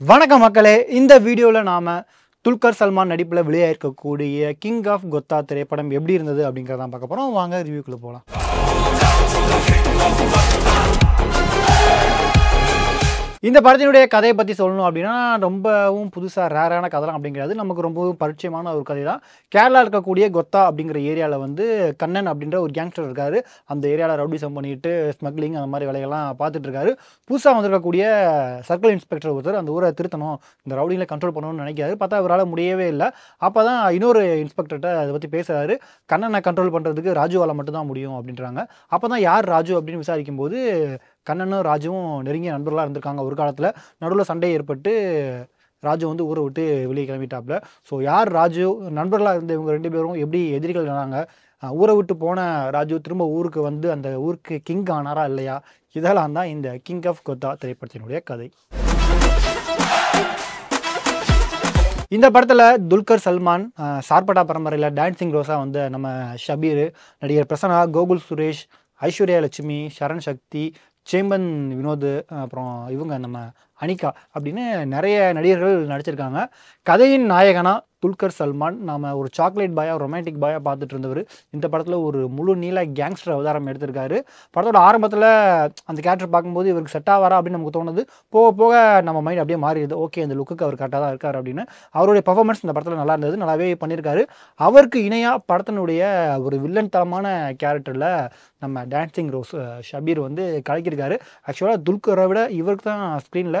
வணக்கம் மக்களே. இந்த வீடியோவில் நாம் துல்கர் சல்மான் நடிப்பில் வெளியாயிருக்கக்கூடிய கிங் ஆஃப் கொத்தா திரைப்படம் எப்படி இருந்தது அப்படிங்கிறதான் பார்க்க போகிறோம் வாங்க ரிவ்யூக்குள்ளே போகலாம் இந்த படத்தினுடைய கதையை பற்றி சொல்லணும் அப்படின்னா ரொம்பவும் புதுசாக ரேரான கதைலாம் அப்படிங்கிறது நமக்கு ரொம்பவும் பரிச்சயமான ஒரு கதை தான் கேரளா இருக்கக்கூடிய கொத்தா அப்படிங்கிற ஏரியாவில் வந்து கண்ணன் அப்படின்ற ஒரு கேங்ஸ்டர் இருக்காரு. அந்த ஏரியாவில் ரவுடிசம் பண்ணிட்டு ஸ்மக்லிங் அந்த மாதிரி வேலைகள்லாம் பார்த்துட்டு இருக்காரு. புதுசாக வந்திருக்கக்கூடிய சர்க்கிள் இன்ஸ்பெக்டர் ஒருத்தர் அந்த ஊரை திருத்தணும் இந்த ரவுடிங்களை கண்ட்ரோல் பண்ணணும்னு நினைக்கிறாரு. பார்த்தா அவரால் முடியவே இல்லை. அப்போ தான் இன்னொரு இன்ஸ்பெக்டர்கிட்ட அதை பற்றி பேசுகிறாரு கண்ணனை கண்ட்ரோல் பண்ணுறதுக்கு ராஜுவால் மட்டும்தான் முடியும் அப்படின்றாங்க. அப்போ தான் யார் ராஜு அப்படின்னு விசாரிக்கும் போது கண்ணனும் ராஜுவும் நெருங்கிய நண்பர்களாக இருந்திருக்காங்க. ஒரு காலத்தில் நடுவில் சண்டை ஏற்பட்டு ராஜு வந்து ஊரை விட்டு வெளியே கிளம்பிட்டாப்புல ஸோ யார் ராஜு? நண்பர்களாக இருந்த இவங்க ரெண்டு பேரும் எப்படி எதிரிகள் ஆனாங்க ஊரை விட்டு போன ராஜு திரும்ப ஊருக்கு வந்து அந்த ஊருக்கு கிங் ஆனாரா இல்லையா? இதெல்லாம் தான் இந்த கிங் ஆஃப் கொத்தா திரைப்படத்தினுடைய கதை. இந்த படத்தில் துல்கர் சல்மான் சார்பட்டா பரம்பரையில் டான்சிங் ரோஸாக வந்த நம்ம ஷபீர் நடிகர் பிரசன்னா கோகுல் சுரேஷ் ஐஸ்வர்யா லட்சுமி சரண் சக்தி சேம்பன் வினோத் அப்புறம் இவங்க நம்ம அனிகா அப்படின்னு நிறைய நடிகர்கள் நடிச்சிருக்காங்க. கதையின் நாயகனா துல்கர் சல்மான். நாம் ஒரு சாக்லேட் பாயா ரொமான்டிக் பாயா பார்த்துட்டு இருந்தவர். இந்த படத்தில் ஒரு முழு நீள கேங்ஸ்டர் அவதாரம் எடுத்திருக்காரு. படத்தோட ஆரம்பத்தில் அந்த கேரக்டர் பார்க்கும்போது இவருக்கு செட் ஆவாரா அப்படின்னு நமக்கு தோணுது. போக போக நம்ம மைண்ட் அப்படியே மாறிடுது. ஓகே இந்த லுக்குக்கு அவர் கரெக்டாக தான் இருக்கார் அப்படின்னு. அவருடைய பர்ஃபார்மன்ஸ் இந்த படத்தில் நல்லா இருந்தது. நல்லாவே பண்ணியிருக்காரு அவருக்கு இணையாக படத்தினுடைய ஒரு வில்லன் தரமான கேரக்டரில் நம்ம டான்சிங் ரோஸ் ஷபீர் வந்து கலக்கியிருக்காரு. ஆக்சுவலாக துல்கரை விட இவருக்கு தான் ஸ்க்ரீனில்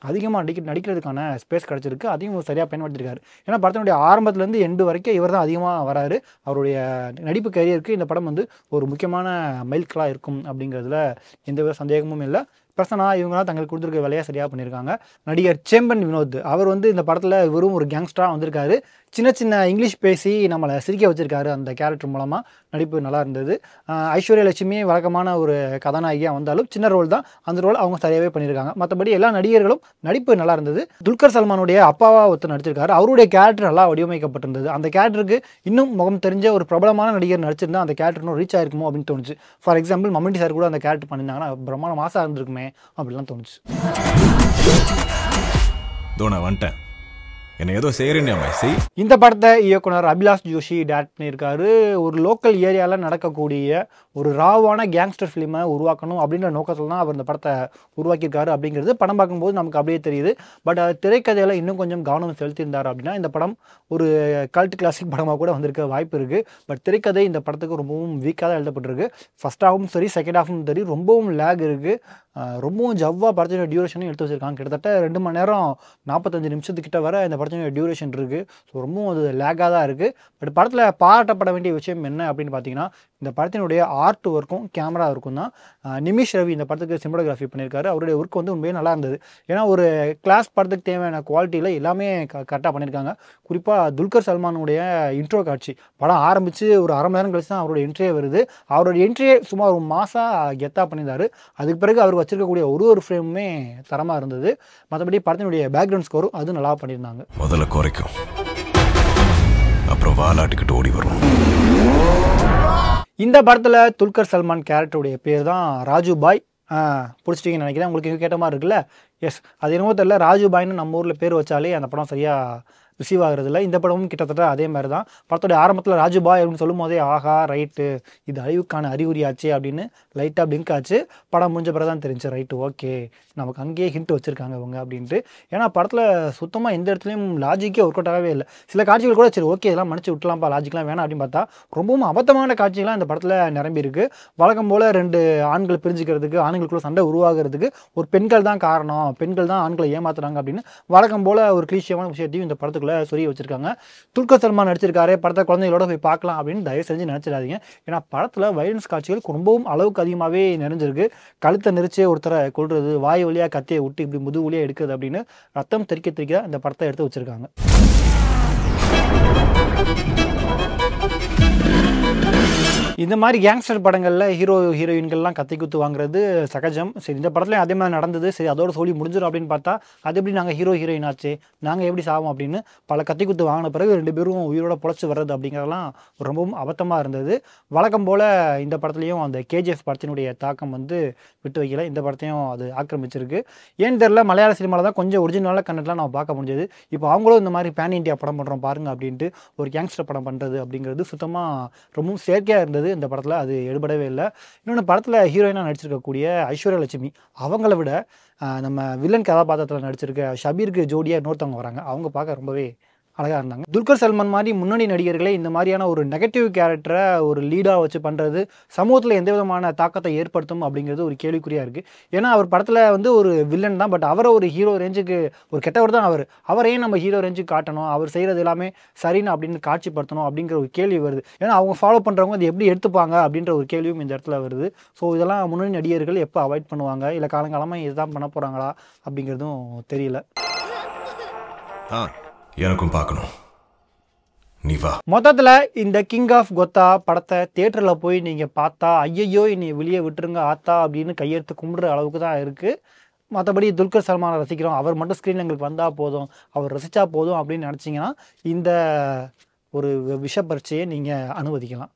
அதிகமாக நடிக்க நடிக்கிறதுக்கான ஸ்பேஸ் கிடச்சிருக்கு. அதையும் சரியாக பயன்படுத்திருக்காரு. ஏன்னா படத்தினுடைய ஆரம்பத்துலேருந்து எண்டு வரைக்கும் இவர் தான் அதிகமாக வராரு. அவருடைய நடிப்பு கரியருக்கு இந்த படம் வந்து ஒரு முக்கியமான மைல்கலாக இருக்கும் அப்படிங்கிறதுல எந்தவித சந்தேகமும் இல்லை. பிரசனா இவங்களாம் தங்களுக்கு கொடுத்துருக்க வேலையாக சரியாக பண்ணியிருக்காங்க. நடிகர் சேம்பன் வினோத் அவர் வந்து இந்த படத்தில் வெறும் ஒரு கேங்ஸ்டராக வந்திருக்காரு. சின்ன சின்ன இங்கிலீஷ் பேசி நம்மளை சிரிக்க வச்சுருக்காரு அந்த கேரக்டர் மூலமாக நடிப்பு நல்லா இருந்தது. ஆஹ் ஐஸ்வர்யா லட்சுமி வழக்கமான ஒரு கதாநாயகியாக வந்தாலும் சின்ன ரோல் தான். அந்த ரோல் அவங்க சரியாகவே பண்ணியிருக்காங்க. மற்றபடி எல்லா நடிகர்களும் நடிப்பு நல்லா இருந்தது. துல்கர் சல்மானுடைய அப்பாவா ஒருத்தர் நடிச்சிருக்காரு. அவருடைய கேரக்டர் நல்லா வடிவமைக்கப்பட்டிருந்தது. அந்த கேரக்டருக்கு இன்னும் முகம் தெரிஞ்ச ஒரு பிரபலமான நடிகர் நடிச்சிருந்தா அந்த கேரக்டர் இன்னும் ரீச் ஆயிருக்குமோ அப்படின்னு தோணுச்சு. ஃபார் எக்ஸாம்பிள் மம்மிட்டி சார் கூட அந்த கேரக்டர் பண்ணியிருந்தாங்கன்னா பிரம்மாண்ட மாசா இருந்திருக்குமே அப்படிலாம் தோணுச்சு. தோணா வந்துட்டேன். என்ன ஏதோ செய்கிறேன்னு செய். இந்த படத்தை இயக்குனர் அபிலாஷ் ஜோஷி டேட் பண்ணியிருக்காரு ஒரு லோக்கல் ஏரியாவில் நடக்கக்கூடிய ஒரு ராவான கேங்ஸ்டர் ஃபிலிமை உருவாக்கணும் அப்படின்ற நோக்கத்தில் தான் அவர் இந்த படத்தை உருவாக்கியிருக்காரு அப்படிங்கிறது படம் பார்க்கும்போது நமக்கு அப்படியே தெரியுது. பட் அது திரைக்கதையில் இன்னும் கொஞ்சம் கவனம் செலுத்தியிருந்தார் அப்படின்னா இந்த படம் ஒரு கல்ட் கிளாசிக் படமாக கூட வந்திருக்க வாய்ப்பு இருக்குது பட் திரைக்கதை இந்த படத்துக்கு ரொம்பவும் வீக்காக தான் எழுதப்பட்டிருக்கு. ஃபஸ்ட் ஹாஃபும் சரி செகண்ட் ஹாஃபும் சரி ரொம்பவும் லேக் இருக்குது ரொம்பவும் ஜவ்வாக படத்தோட டியூரேஷனும் எடுத்து வச்சிருக்காங்க. கிட்டத்தட்ட ரெண்டு மணி நேரம் நாற்பத்தஞ்சு நிமிஷத்துக்கிட்ட வர இந்த படம் படத்தினுடைய டியூரேஷன் இருக்குது ஸோ ரொம்பவும் அது லேக்காக தான் இருக்குது பட் படத்தில் பாராட்டப்பட வேண்டிய விஷயம் என்ன அப்படின்னு பார்த்தீங்கன்னா இந்த படத்தினுடைய ஆர்ட் ஒர்க்கும் கேமரா ஒர்க்கும் தான் நிமிஷ் ரவி இந்த படத்துக்கு சிம்படோகிராஃபி பண்ணியிருக்காரு. அவருடைய ஒர்க் வந்து உண்மையே நல்லா இருந்தது. ஏன்னா ஒரு கிளாஸ் படத்துக்கு தேவையான குவாலிட்டியில் எல்லாமே க கரெக்டாக பண்ணியிருக்காங்க. குறிப்பாக துல்கர் சல்மானுடைய இன்ட்ரோ காட்சி. படம் ஆரம்பித்து ஒரு அரை மணி நேரம் கழிச்சு தான் அவரோட என்ட்ரியே வருது. அவருடைய என்ட்ரியே சுமார் ஒரு மாதம் கெத்தாக பண்ணியிருந்தாரு. அதுக்கு பிறகு அவர் வச்சிருக்கக்கூடிய ஒரு ஒரு ஃப்ரேமுமே தரமாக இருந்தது. மற்றபடி படத்தினுடைய பேக்ரவுண்ட் ஸ்கோரும் அது நல்லா பண்ணியிருந்தாங்க. முதல்ல குறைக்கும். அப்புறம் வாலாட்டுக்கிட்டு ஓடி வரும் இந்த படத்தில் துல்கர் சல்மான் கேரக்டருடைய பேர் தான் ராஜு பாய் பிடிச்சிட்டிங்கன்னு நினைக்கிறேன். உங்களுக்கு கேட்ட மாதிரி இருக்குல்ல? எஸ் அது என்னமோ தெரியல. ராஜு பாய்னு நம்ம ஊரில் பேர் வச்சாலே அந்த படம் சரியாக ரிசீவ் ஆகுறதில்ல. இந்த படமும் கிட்டத்தட்ட அதே மாதிரி தான் படத்தோடைய ஆரம்பத்தில் ராஜுபாய் அப்படின்னு சொல்லும் போதே ஆஹா ரைட்டு இது அழிவுக்கான அறிகுறியாச்சு அப்படின்னு லைட்டாக பிங்க் ஆச்சு. படம் முடிஞ்ச பிறகு தான் தெரிஞ்சு ரைட்டு ஓகே நமக்கு அங்கேயே ஹிண்ட் வச்சுருக்காங்க அவங்க அப்படின்ட்டு. ஏன்னா படத்தில் சுத்தமாக எந்த இடத்துலையும் லாஜிக்கே ஒர்க் அவுட் ஆகவே இல்லை. சில காட்சிகள் கூட சரி ஓகே இதெல்லாம் மன்னிச்சு விட்டலாம்ப்பா லாஜிக்லாம் வேணாம் அப்படின்னு பார்த்தா ரொம்பவும் அபத்தமான காட்சிகள்லாம் இந்த படத்தில் நிரம்பி இருக்குது வழக்கம் போல் ரெண்டு ஆண்கள் பிரிஞ்சுக்கிறதுக்கு ஆண்களுக்குள்ள சண்டை உருவாகிறதுக்கு ஒரு பெண்கள் தான் காரணம். பெண்கள் தான் ஆண்களை ஏமாத்துறாங்க அப்படின்னு வழக்கம் போல் ஒரு கிளீஷியமான விஷயத்தையும் இந்த படத்துக்குள்ளே சொல்லி வச்சிருக்காங்க. துல்கர் சல்மான் நடிச்சிருக்காரு. படத்தை குழந்தைகளோட போய் பார்க்கலாம் அப்படின்னு தயவு செஞ்சு நினச்சிடாதீங்க. ஏன்னா படத்தில் வைலன்ஸ் காட்சிகள் ரொம்பவும் அளவுக்கு அதிகமாகவே நிறைஞ்சிருக்கு. கழுத்தை நெரிச்சே ஒருத்தரை கொள்றது வாய் வழியாக கத்தியை விட்டு இப்படி முது வழியாக எடுக்குது அப்படின்னு ரத்தம் தெறிக்க தெரிக்க இந்த படத்தை எடுத்து வச்சிருக்காங்க. இந்த மாதிரி கேங்ஸ்டர் படங்களில் ஹீரோ ஹீரோயின்கள்லாம் கத்தி குத்து வாங்குறது சகஜம். சரி இந்த படத்துலையும் அதே மாதிரி நடந்தது. சரி அதோட சொல்லி முடிஞ்சிடும் அப்படின்னு பார்த்தா அது எப்படி நாங்கள் ஹீரோ ஹீரோயின் ஆச்சு? நாங்கள் எப்படி சாவோம் அப்படின்னு பல கத்தி குத்து வாங்கின பிறகு ரெண்டு பேரும் உயிரோட பொழைச்சி வர்றது அப்படிங்கிறதெல்லாம் ரொம்பவும் அபத்தமாக இருந்தது. வழக்கம் போல் இந்த படத்துலையும் அந்த கேஜிஎஃப் படத்தினுடைய தாக்கம் வந்து விட்டு வைக்கல. இந்த படத்தையும் அது ஆக்கிரமிச்சிருக்கு. ஏன்னு தெரில மலையாள சினிமாவில் தான் கொஞ்சம் ஒரிஜினலாக கண்டென்ட்லாம் நம்ம பார்க்க முடிஞ்சது. இப்போ அவங்களும் இந்த மாதிரி பேன் இந்தியா படம் பண்ணுறோம் பாருங்கள் அப்படின்ட்டு ஒரு கேங்ஸ்டர் படம் பண்ணுறது அப்படிங்கிறது சுத்தமாக ரொம்பவும் செயற்கையாக இருந்தது. இந்த படத்தில் அது எடுபடவே இல்லை. இன்னொன்று படத்தில் ஹீரோயினாக நடிச்சிருக்கக்கூடிய ஐஸ்வர்யா லட்சுமி அவங்கள விட நம்ம வில்லன் கதாபாத்திரத்தில் நடிச்சிருக்க ஷபீருக்கு ஜோடியாக இன்னொருத்தவங்க வராங்க. அவங்க பார்க்க ரொம்பவே அழகாக இருந்தாங்க. துல்கர் சல்மான் மாதிரி முன்னணி நடிகர்களே இந்த மாதிரியான ஒரு நெகட்டிவ் கேரக்டரை ஒரு லீடாக வச்சு பண்ணுறது சமூகத்தில் எந்த விதமான தாக்கத்தை ஏற்படுத்தும் அப்படிங்கிறது ஒரு கேள்விக்குறியாக இருக்குது ஏன்னா அவர் படத்தில் வந்து ஒரு வில்லன் தான் பட் அவரை ஒரு ஹீரோ ரேஞ்சுக்கு ஒரு கெட்டவர் தான் அவர். அவரையும் நம்ம ஹீரோ ரேஞ்சுக்கு காட்டணும் அவர் செய்கிறது எல்லாமே சரின்னு அப்படின்னு காட்சிப்படுத்தணும் அப்படிங்கிற ஒரு கேள்வி வருது. ஏன்னா அவங்க ஃபாலோ பண்ணுறவங்க அது எப்படி எடுத்துப்பாங்க அப்படின்ற ஒரு கேள்வியும் இந்த இடத்துல வருது. ஸோ இதெல்லாம் முன்னணி நடிகர்கள் எப்போ அவாய்ட் பண்ணுவாங்க? இல்லை காலங்காலமாக இதுதான் பண்ண போகிறாங்களா அப்படிங்கிறதும் தெரியல. ஆ. எனக்கும் பார்க்கணும். நீ வா. மொத்தத்தில் இந்த கிங் ஆஃப் கொத்தா படத்தை தேட்டரில் போய் நீங்கள் பார்த்தா ஐயையோ என்னை வெளியே விட்டுருங்க ஆத்தா அப்படின்னு கையெடுத்து கும்பிடுற அளவுக்கு தான் இருக்குது மற்றபடி துல்கர் சல்மானை ரசிக்கிறோம். அவர் மட்டும் ஸ்க்ரீன் எங்களுக்கு வந்தால் போதும். அவர் ரசித்தா போதும் அப்படின்னு நினச்சிங்கன்னா இந்த ஒரு விஷ பரீட்சையை நீங்கள் அனுமதிக்கலாம்.